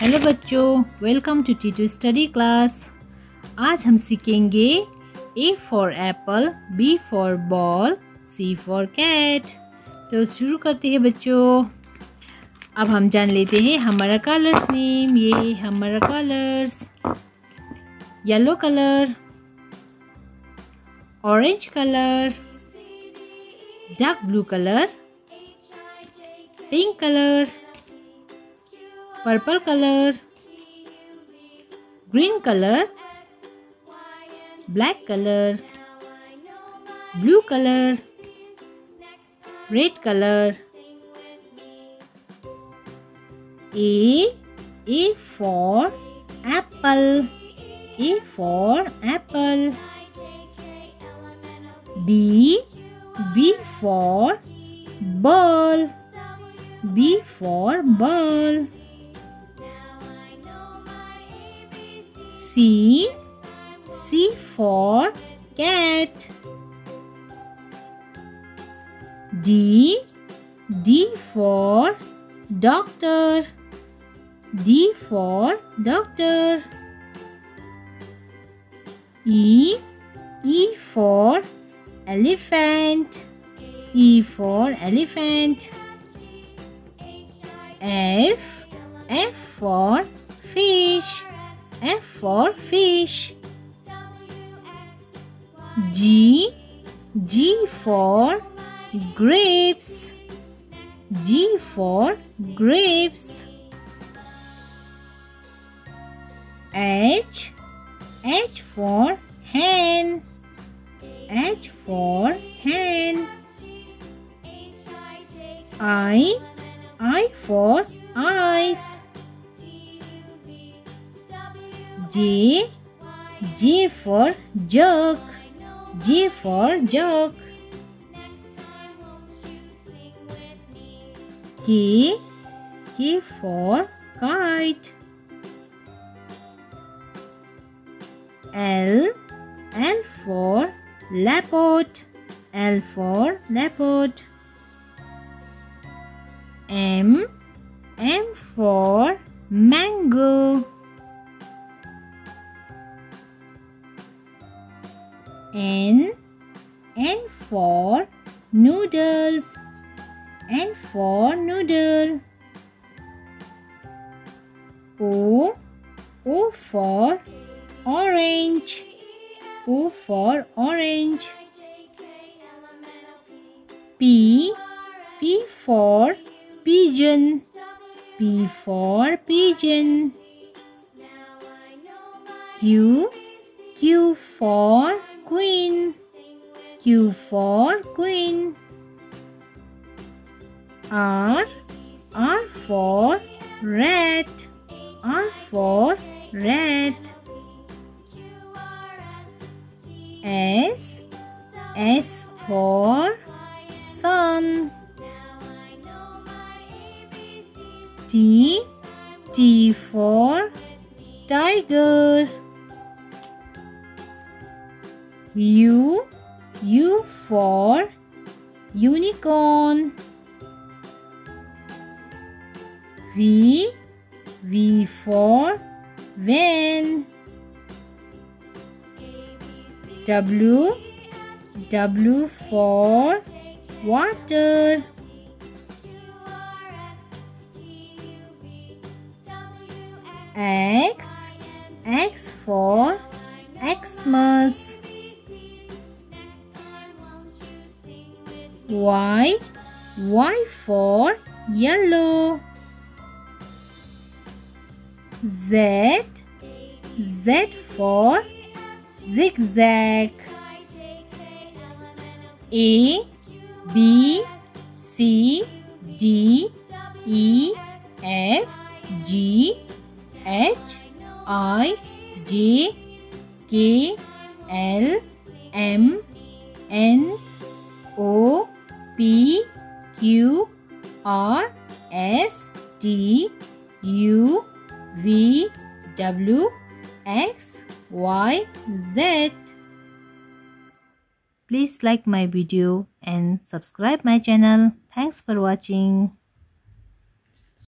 Hello बच्चों welcome to T two study class आज हम सीखेंगे A for apple B for ball C for cat तो शुरू करते हैं बच्चों। अब हम जान लेते हैं हमारा कलर्स नेम ये हमारा colours yellow colour orange colour dark blue colour pink colour purple color green color black color blue color red color. A a for apple. A for apple. B b for ball. B for ball C. C for cat. D. D for doctor. D for doctor. E. E for elephant. E for elephant. F. F for fish. For fish. G. G for grapes. G for grapes. H. H for hen. H for hen. I. I for eyes. J. J for jug. J for jug. K. K for kite. L. L for leopard. L for leopard. M. M for mango. N N for noodles N for noodle O O for orange O for orange P P for pigeon P for pigeon Q Q for. Q for queen. R. R for rat. R for red. S. S for sun. T. T for tiger. U U for unicorn. V V for van. W W for water. X X for Xmas Y. Y for yellow. Z. Z for zigzag. A. B. C. D. E. F. G. H. I. J. K. L. M. N. O. P Q R S T U V W X Y Z. Please like my video and subscribe my channel. Thanks for watching.